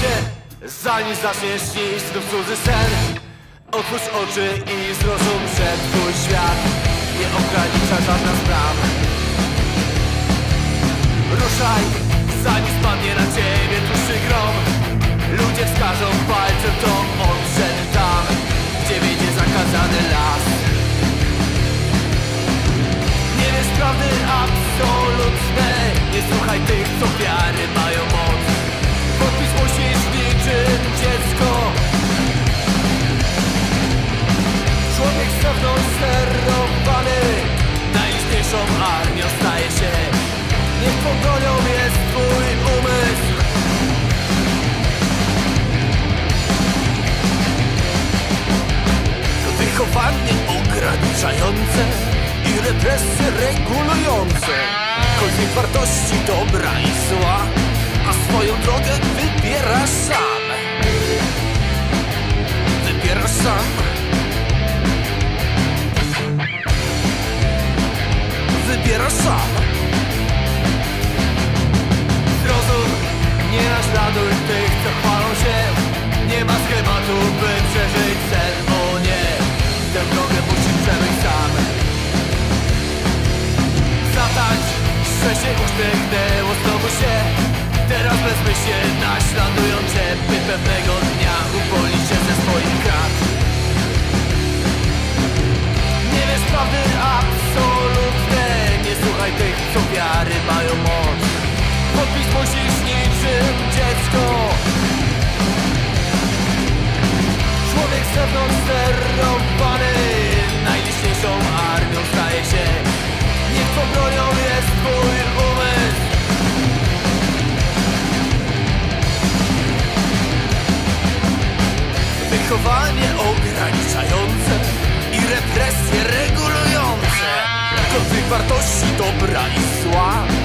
się Zanim zaczniesz śnić znów cudzy sen Otwórz oczy i zrozum, że twój świat. Nie ogranicza żadna z Ruszaj, zanim spadnie na ciebie tłuszczy grom. Ludzie wskażą palcem, to on tam Gdzie wiedzie zakazany las. Nie wiesz prawdy absolutnej Nie słuchaj tych, co wiary mają ograniczające i represje regulujące. Konflikt wartości dobra i zła A swoją drogę wybierasz sam się naśladują Wychowanie ograniczające i represje regulujące. Konflikt wartości dobra i zła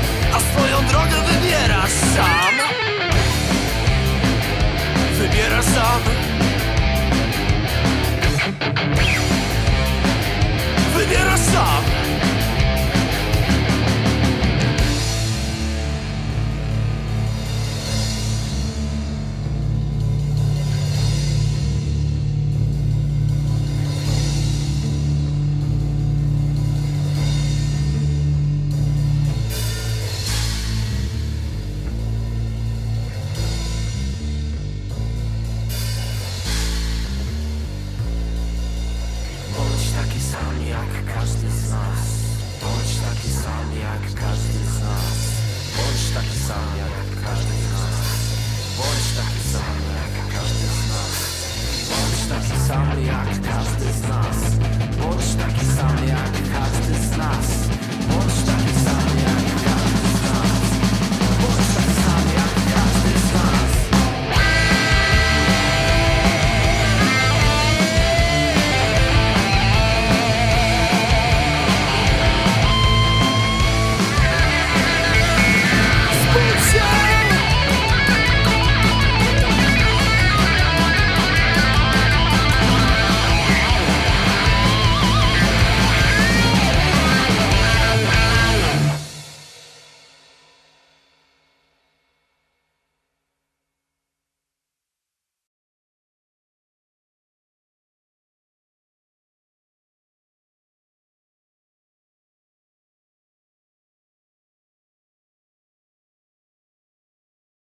każdy z nas. Bądź taki sam jak każdy z nas. Bądź taki sam.